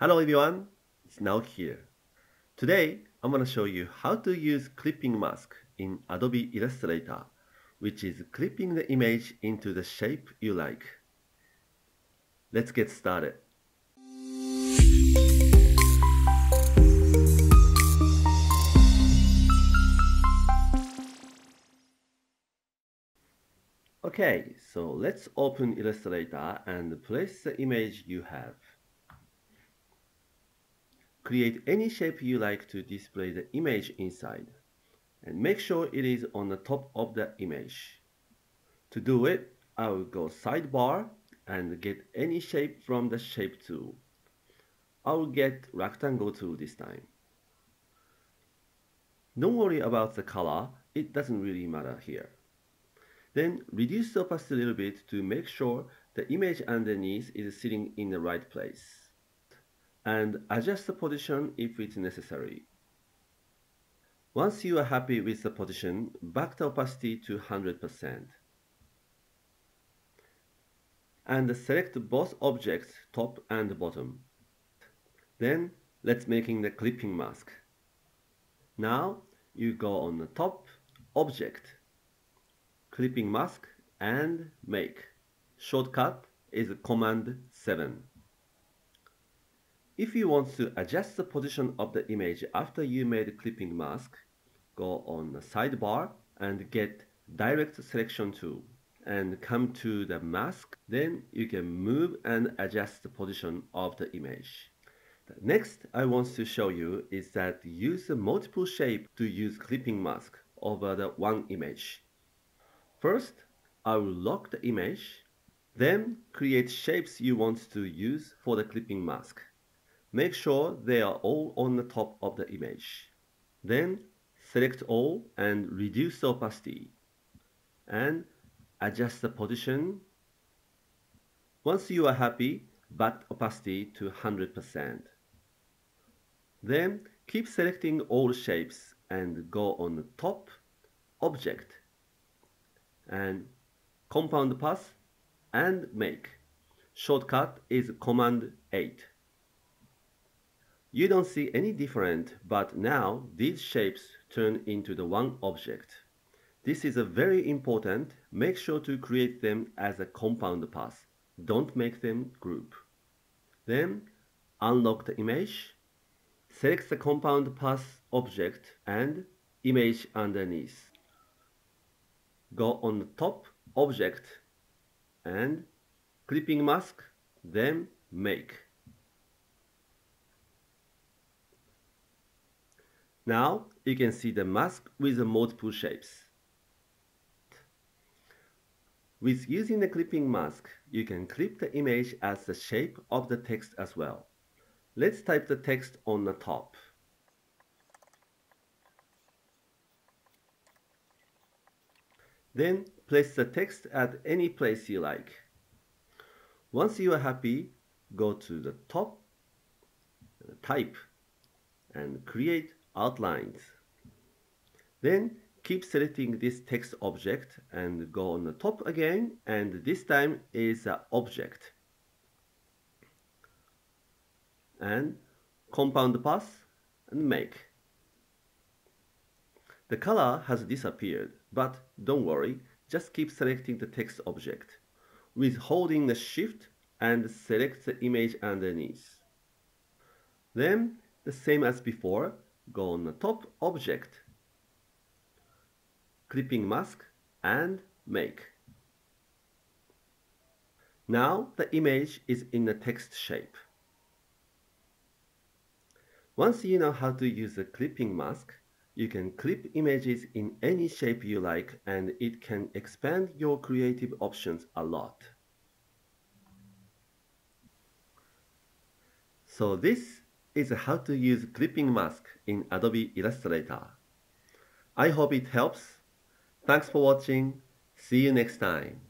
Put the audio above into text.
Hello everyone, it's Naoki here. Today, I'm going to show you how to use clipping mask in Adobe Illustrator, which is clipping the image into the shape you like. Let's get started. Okay, so let's open Illustrator and place the image you have. Create any shape you like to display the image inside and make sure it is on the top of the image. To do it, I will go sidebar and get any shape from the shape tool. I will get rectangle tool this time. Don't worry about the color, it doesn't really matter here. Then reduce the opacity a little bit to make sure the image underneath is sitting in the right place and adjust the position if it's necessary. Once you are happy with the position, back the opacity to 100%. And select both objects, top and bottom. Then let's making the clipping mask. Now you go on the top, object, clipping mask and make. Shortcut is command 7. If you want to adjust the position of the image after you made clipping mask, go on the sidebar and get direct selection tool and come to the mask. Then you can move and adjust the position of the image. Next I want to show you is that use multiple shape to use clipping mask over the one image. First, I will lock the image, then create shapes you want to use for the clipping mask. Make sure they are all on the top of the image. Then select all and reduce the opacity and adjust the position. Once you are happy, back opacity to 100%. Then keep selecting all shapes and go on the top object and compound path and make. Shortcut is command 8. You don't see any different, but now these shapes turn into the one object. This is a very important. Make sure to create them as a compound path. Don't make them group. Then unlock the image. Select the compound path object and image underneath. Go on the top object and clipping mask, then make. Now you can see the mask with the multiple shapes. With using the clipping mask, you can clip the image as the shape of the text as well. Let's type the text on the top. Then place the text at any place you like. Once you are happy, go to the top, type, and create outlines. Then keep selecting this text object and go on the top again and this time is an object. And compound path and make. The color has disappeared, but don't worry, just keep selecting the text object with holding the shift and select the image underneath. Then, the same as before, go on the top object, clipping mask and make. Now the image is in the text shape. Once you know how to use the clipping mask, you can clip images in any shape you like and it can expand your creative options a lot. So this is how to use clipping mask in Adobe Illustrator. I hope it helps. Thanks for watching. See you next time.